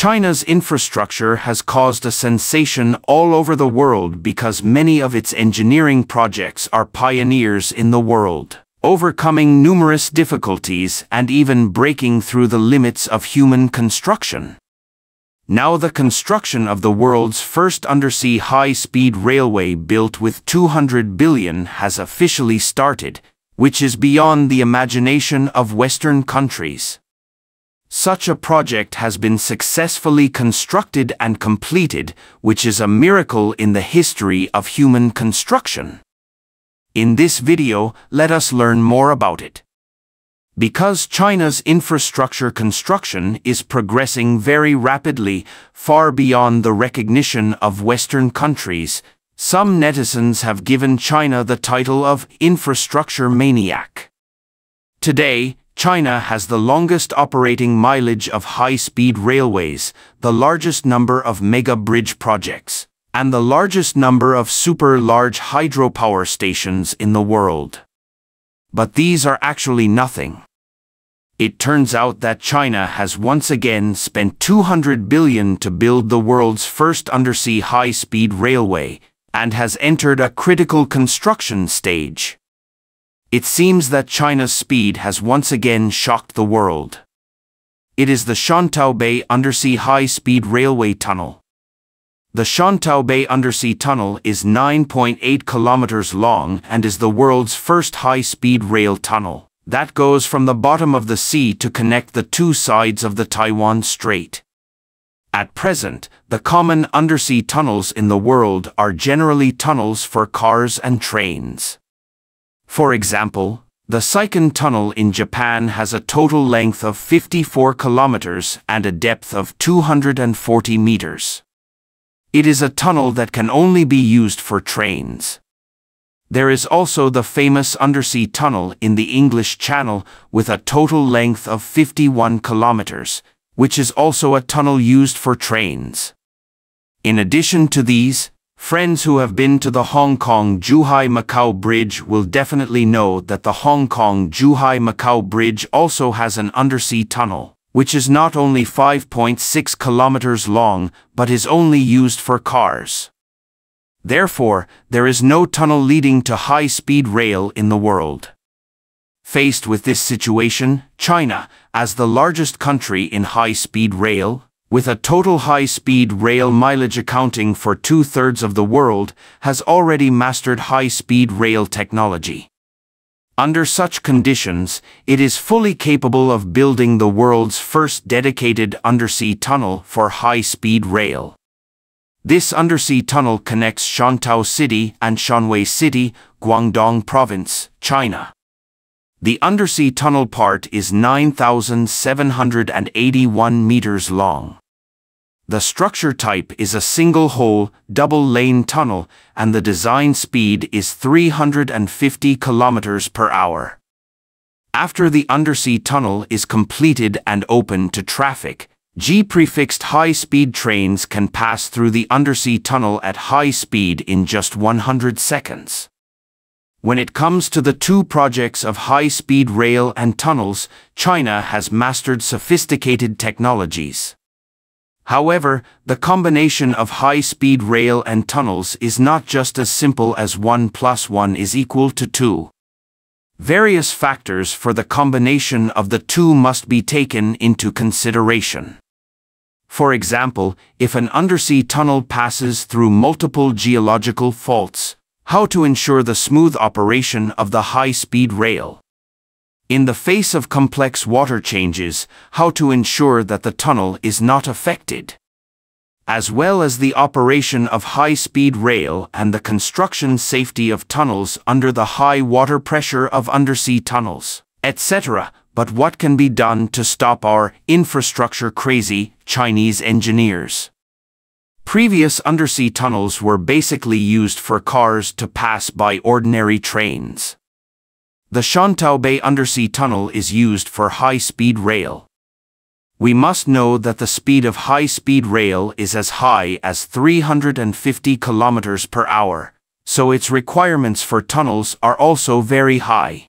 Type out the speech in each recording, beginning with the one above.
China's infrastructure has caused a sensation all over the world because many of its engineering projects are pioneers in the world, overcoming numerous difficulties and even breaking through the limits of human construction. Now the construction of the world's first undersea high-speed railway built with 200 billion has officially started, which is beyond the imagination of Western countries. Such a project has been successfully constructed and completed, which is a miracle in the history of human construction. In this video, let us learn more about it. Because China's infrastructure construction is progressing very rapidly, far beyond the recognition of Western countries, some netizens have given China the title of infrastructure maniac. Today, China has the longest operating mileage of high-speed railways, the largest number of mega-bridge projects, and the largest number of super-large hydropower stations in the world. But these are actually nothing. It turns out that China has once again spent 200 billion to build the world's first undersea high-speed railway and has entered a critical construction stage. It seems that China's speed has once again shocked the world. It is the Shantou Bay Undersea High-Speed Railway Tunnel. The Shantou Bay Undersea Tunnel is 9.8 kilometers long and is the world's first high-speed rail tunnel that goes from the bottom of the sea to connect the two sides of the Taiwan Strait. At present, the common undersea tunnels in the world are generally tunnels for cars and trains. For example, the Seikan Tunnel in Japan has a total length of 54 kilometers and a depth of 240 meters. It is a tunnel that can only be used for trains. There is also the famous undersea tunnel in the English Channel with a total length of 51 kilometers, which is also a tunnel used for trains. In addition to these, friends who have been to the Hong Kong-Zhuhai-Macau Bridge will definitely know that the Hong Kong-Zhuhai-Macau Bridge also has an undersea tunnel, which is not only 5.6 kilometers long but is only used for cars. Therefore, there is no tunnel leading to high-speed rail in the world. Faced with this situation, China, as the largest country in high-speed rail, with a total high-speed rail mileage accounting for two-thirds of the world, has already mastered high-speed rail technology. Under such conditions, it is fully capable of building the world's first dedicated undersea tunnel for high-speed rail. This undersea tunnel connects Shantou City and Shanwei City, Guangdong Province, China. The undersea tunnel part is 9,781 meters long. The structure type is a single-hole, double-lane tunnel, and the design speed is 350 kilometers per hour. After the undersea tunnel is completed and open to traffic, G-prefixed high-speed trains can pass through the undersea tunnel at high speed in just 100 seconds. When it comes to the two projects of high-speed rail and tunnels, China has mastered sophisticated technologies. However, the combination of high-speed rail and tunnels is not just as simple as 1 plus 1 is equal to 2. Various factors for the combination of the two must be taken into consideration. For example, if an undersea tunnel passes through multiple geological faults, how to ensure the smooth operation of the high-speed rail. In the face of complex water changes, how to ensure that the tunnel is not affected as well as the operation of high-speed rail and the construction safety of tunnels under the high water pressure of undersea tunnels, etc. But what can be done to stop our infrastructure-crazy Chinese engineers? Previous undersea tunnels were basically used for cars to pass by ordinary trains. The Shantou Bay Undersea Tunnel is used for high-speed rail we must know that the speed of high-speed rail is as high as 350 kilometers per hour, so its requirements for tunnels are also very high.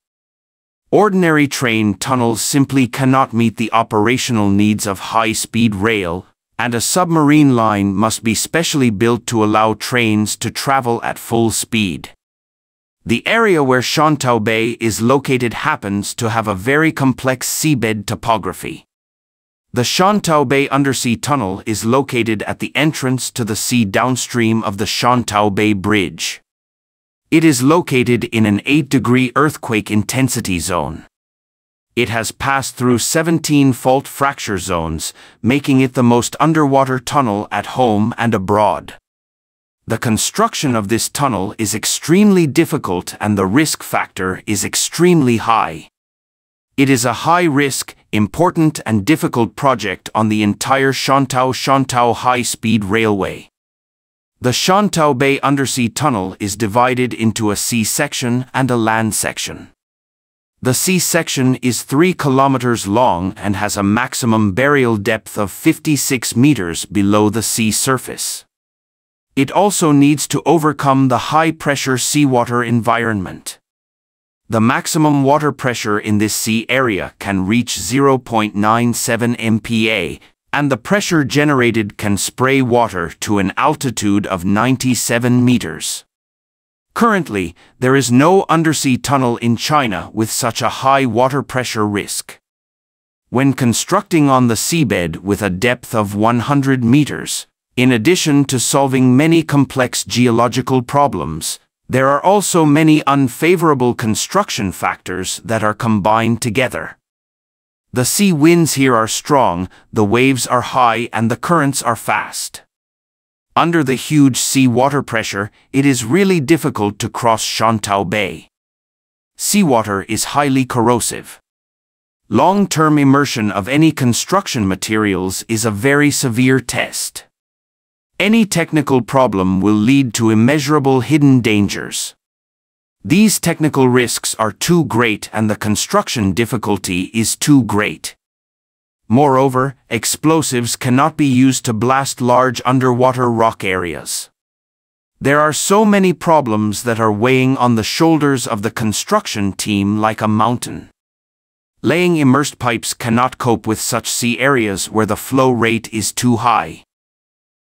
Ordinary train tunnels simply cannot meet the operational needs of high-speed rail, and a submarine line must be specially built to allow trains to travel at full speed. The area where Shantou Bay is located happens to have a very complex seabed topography. The Shantou Bay Undersea Tunnel is located at the entrance to the sea downstream of the Shantou Bay Bridge. It is located in an 8-degree earthquake intensity zone. It has passed through 17 fault fracture zones, making it the most underwater tunnel at home and abroad. The construction of this tunnel is extremely difficult and the risk factor is extremely high. It is a high-risk, important and difficult project on the entire Shantou-Shantou high-speed railway. The Shantou Bay Undersea Tunnel is divided into a sea section and a land section. The sea section is 3 kilometers long and has a maximum burial depth of 56 meters below the sea surface. It also needs to overcome the high-pressure seawater environment. The maximum water pressure in this sea area can reach 0.97 MPa, and the pressure generated can spray water to an altitude of 97 meters. Currently, there is no undersea tunnel in China with such a high water pressure risk. When constructing on the seabed with a depth of 100 meters, in addition to solving many complex geological problems, there are also many unfavorable construction factors that are combined together. The sea winds here are strong, the waves are high and the currents are fast. Under the huge sea water pressure, it is really difficult to cross Shantou Bay. Seawater is highly corrosive. Long-term immersion of any construction materials is a very severe test. Any technical problem will lead to immeasurable hidden dangers. These technical risks are too great and the construction difficulty is too great. Moreover, explosives cannot be used to blast large underwater rock areas. There are so many problems that are weighing on the shoulders of the construction team like a mountain. Laying immersed pipes cannot cope with such sea areas where the flow rate is too high.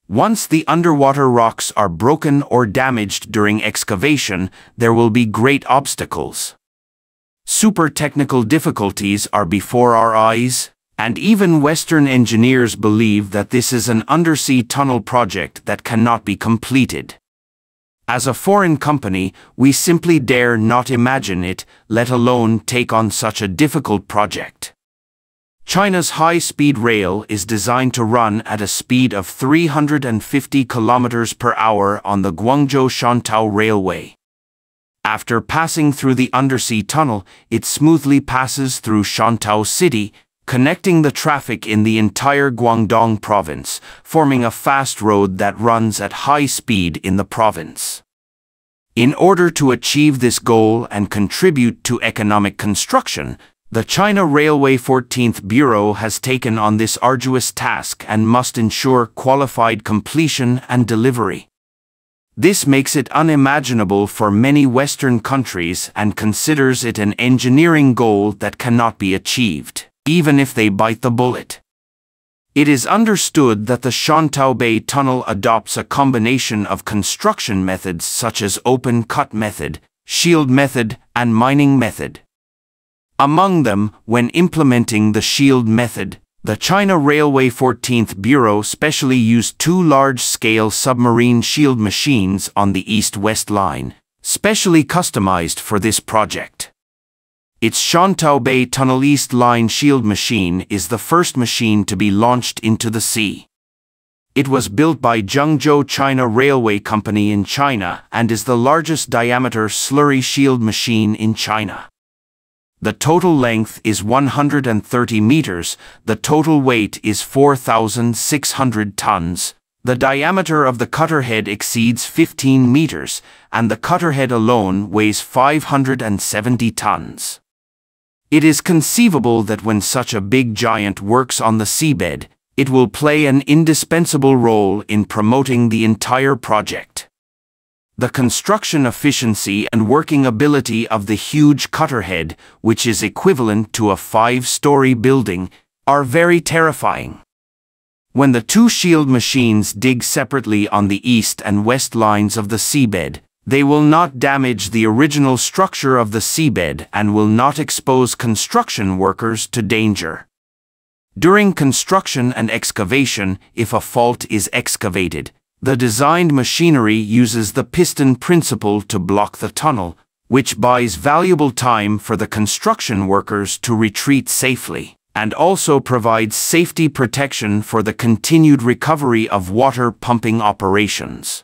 Once the underwater rocks are broken or damaged during excavation, there will be great obstacles. Super technical difficulties are before our eyes, and even Western engineers believe that this is an undersea tunnel project that cannot be completed. As a foreign company, we simply dare not imagine it, let alone take on such a difficult project. China's high-speed rail is designed to run at a speed of 350 km per hour on the Guangzhou-Shantou Railway. After passing through the undersea tunnel, it smoothly passes through Shantou City, connecting the traffic in the entire Guangdong province, forming a fast road that runs at high speed in the province. In order to achieve this goal and contribute to economic construction, the China Railway 14th Bureau has taken on this arduous task and must ensure qualified completion and delivery. This makes it unimaginable for many Western countries and considers it an engineering goal that cannot be achieved, even if they bite the bullet. It is understood that the Shantou Bay Tunnel adopts a combination of construction methods such as open cut method, shield method, and mining method. Among them, when implementing the shield method, the China Railway 14th Bureau specially used two large-scale submarine shield machines on the east-west line, specially customized for this project. Its Shantou Bay Tunnel East Line shield machine is the first machine to be launched into the sea. It was built by Zhengzhou China Railway Company in China and is the largest diameter slurry shield machine in China. The total length is 130 meters, the total weight is 4,600 tons, the diameter of the cutter head exceeds 15 meters, and the cutter head alone weighs 570 tons. It is conceivable that when such a big giant works on the seabed, it will play an indispensable role in promoting the entire project. The construction efficiency and working ability of the huge cutterhead, which is equivalent to a five-story building, are very terrifying. When the two shield machines dig separately on the east and west lines of the seabed, they will not damage the original structure of the seabed and will not expose construction workers to danger. During construction and excavation, if a fault is excavated, the designed machinery uses the piston principle to block the tunnel, which buys valuable time for the construction workers to retreat safely and also provides safety protection for the continued recovery of water pumping operations.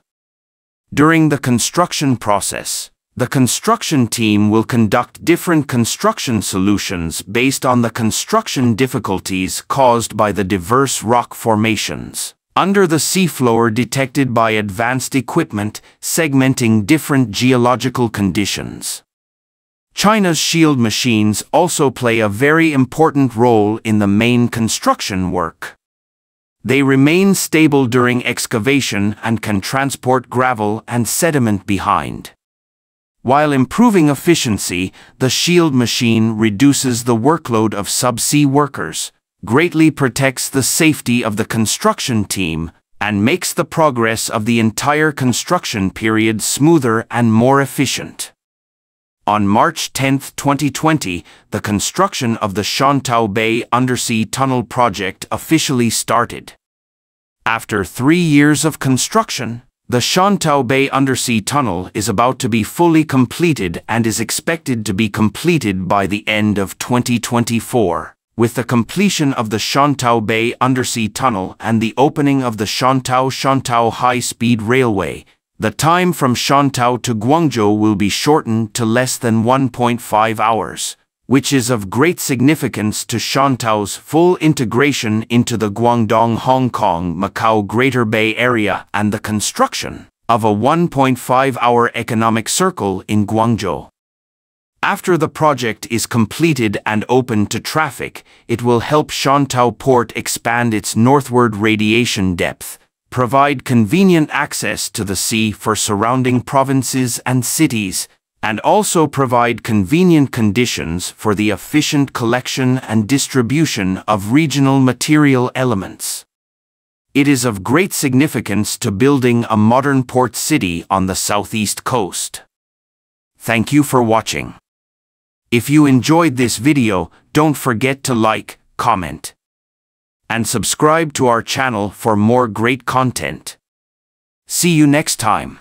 During the construction process, the construction team will conduct different construction solutions based on the construction difficulties caused by the diverse rock formations under the seafloor detected by advanced equipment segmenting different geological conditions. China's shield machines also play a very important role in the main construction work. They remain stable during excavation and can transport gravel and sediment behind. While improving efficiency, the shield machine reduces the workload of subsea workers, greatly protects the safety of the construction team, and makes the progress of the entire construction period smoother and more efficient. On March 10, 2020, the construction of the Shantou Bay Undersea Tunnel project officially started. After three years of construction, the Shantou Bay Undersea Tunnel is about to be fully completed and is expected to be completed by the end of 2024. With the completion of the Shantou Bay Undersea Tunnel and the opening of the Shantou-Shantou High-Speed Railway, the time from Shantou to Guangzhou will be shortened to less than 1.5 hours, which is of great significance to Shantou's full integration into the Guangdong-Hong Kong-Macau Greater Bay Area and the construction of a 1.5-hour economic circle in Guangzhou. After the project is completed and open to traffic, it will help Shantou Port expand its northward radiation depth, provide convenient access to the sea for surrounding provinces and cities, and also provide convenient conditions for the efficient collection and distribution of regional material elements. It is of great significance to building a modern port city on the southeast coast. Thank you for watching. If you enjoyed this video, don't forget to like, comment, and subscribe to our channel for more great content. See you next time.